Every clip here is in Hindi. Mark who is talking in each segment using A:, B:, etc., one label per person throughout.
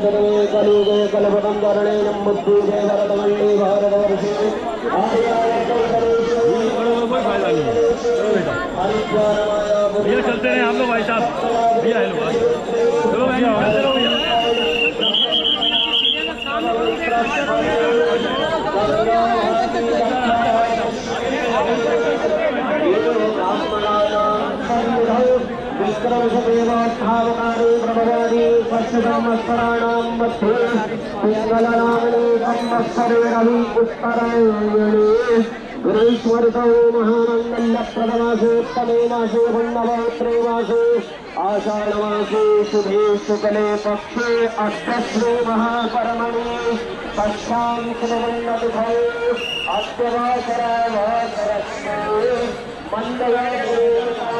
A: अष्टाविंशततमे कलुगे कलपदं धरणेन बुद्धूषे भरतमण्डे भारतवर्षे
B: भैया चलते रहे हम लोग भाई साहब। भैया हेलो भाई चलो भैया भैया
A: पश्चिमस्मराणां मध्ये पिङ्गलनामने संवत्सरे रवि उत्तरायणे गुरुस्मृतौ महामङ्गल्यप्रदमासोत्तमे मासे भण्डवत्रे मासे आषाढमासे शुक्ले पक्षे अष्टस्वे महापरमणि पश्चां सुमण्डलभौ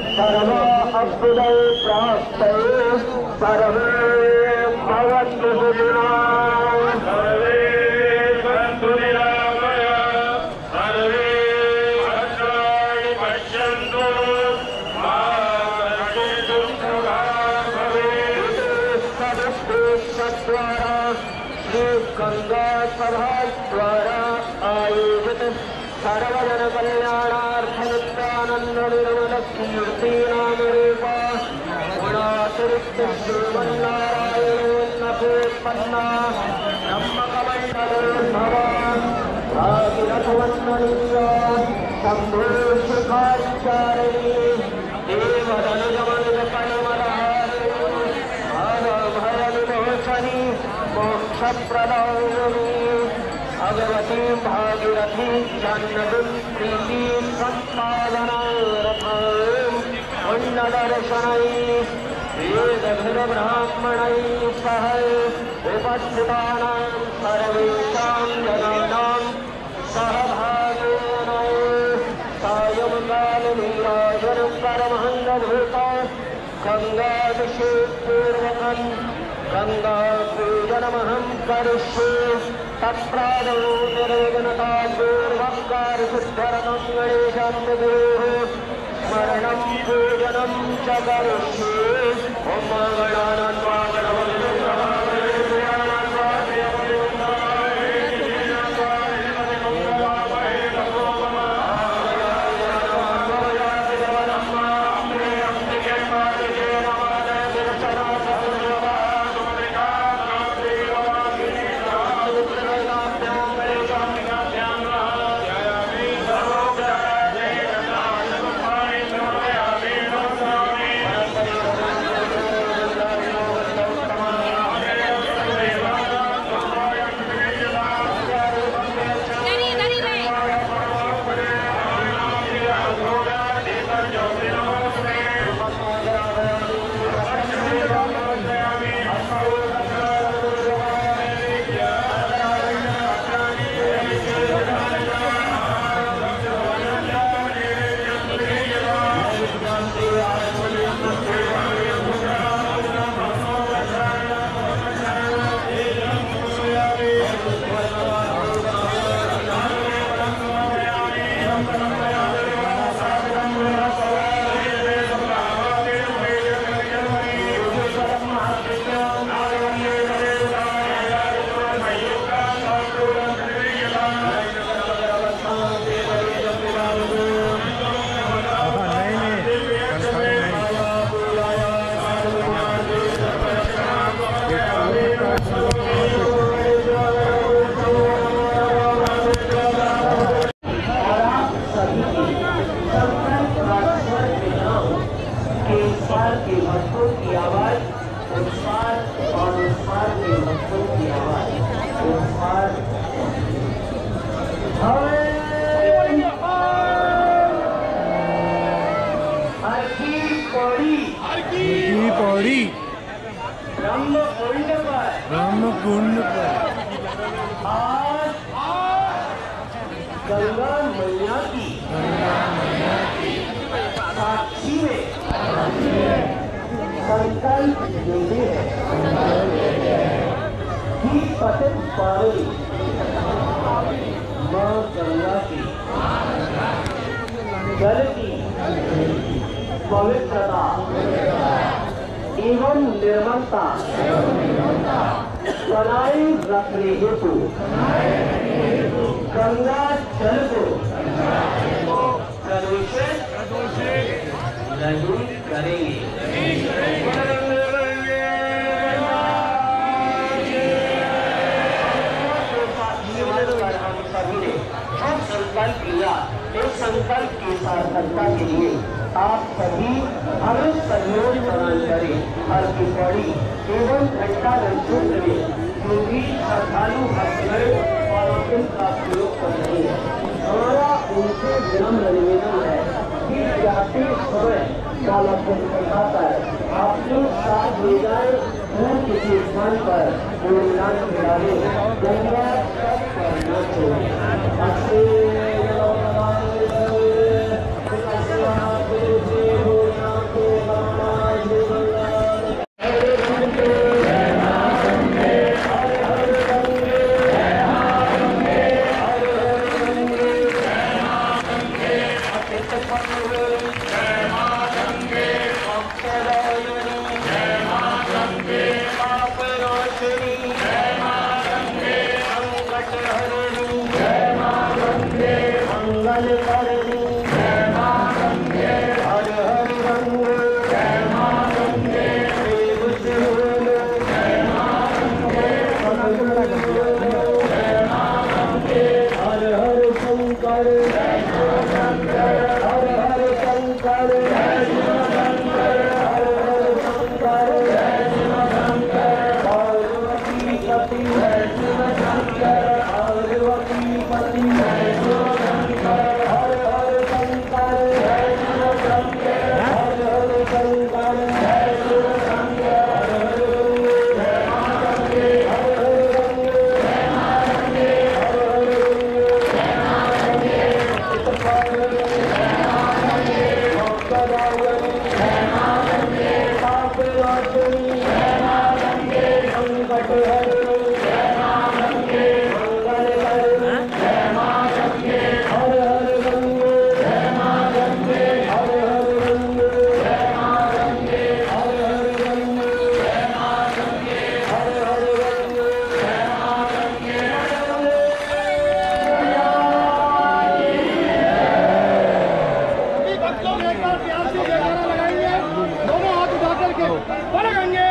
A: सर्व अभ्युदय प्राप्त। सर्वे भवन्तु सुखिना।
C: सर्वे सन्तु निरामया। सर्वे भद्राणि पश्यन्तु। मा कश्चित् दुःखभाग् भवेत्।
A: द्वारा श्री गंगा सभा द्वारा आयोजित। सर्वजन कल्याणार्थ नित्यानंद निर्मल कीर्ति नाम रूपा गुणातिरिक्त श्रीमन्नारायणोन्नतोत्पन्ना ब्रह्मकमण्डलोद्भवा भागीरथवन्दनीया शम्भो सुखाचारिणी देवदनुजमनुजकलमलहारिणी भयविमोचनी मोक्षप्रदायिनी भगवती भागीरथी जन्मदिन प्रीति सम्पादनार्थम् पुण्यदर्शनै वेदभिर्ब्राह्मणैः सह उपस्थितानां सर्वेषां जनानां सहभागेन सायं कालनीराजनं परमहङ्गभूता गङ्गाभिषेकपूर्वकम् गङ्गापूजनमहं करिष्ये तत्प्रादौ निर्विघ्नतापूर्वकारसिद्धरतं गणेशान्विदोः स्मरणं पूजनं च करिष्ये ॐ गणानान्वा
C: पौड़ी ब्रह्म कुंड पर आज
A: गंगा मैया की साक्षी में संकल्प लेते हैं कि पतित पारे की पवित्रता एवं निर्मलता बनाए रखने हेतु गंगा जल को प्रदूषित करेंगे। आप सभी हमें सहयोग प्रदान करें हर की पौड़ी एवं घंटा सूत्र में, जो भी श्रद्धालु भक्तगण पॉलिथिन का प्रयोग कर रहे हैं। हमारा उनसे विनम्र निवेदन है कि जाते समय पॉलिथिन उठाकर अपने साथ ले जाए और किसी स्थान पर गुणगान खिलावे गंगा तट पर न
D: கண்பட்டு வணக்கங்க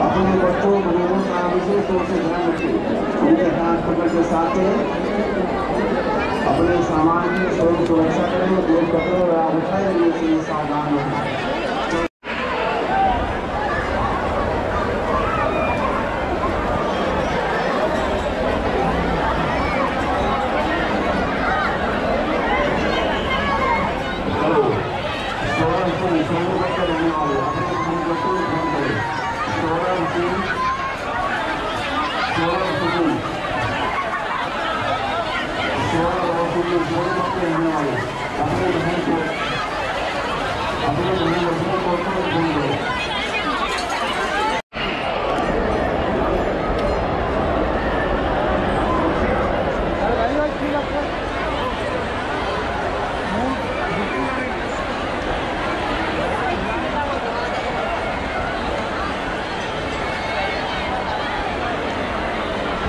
D: अपने बच्चों महिलाओं का विशेष तौर से ध्यान रखें उनके हाथ पकड़ के साथ अपने सामान की सुरक्षा करें दूर कपड़े और आवश्यक सावधान रहें। Thank you.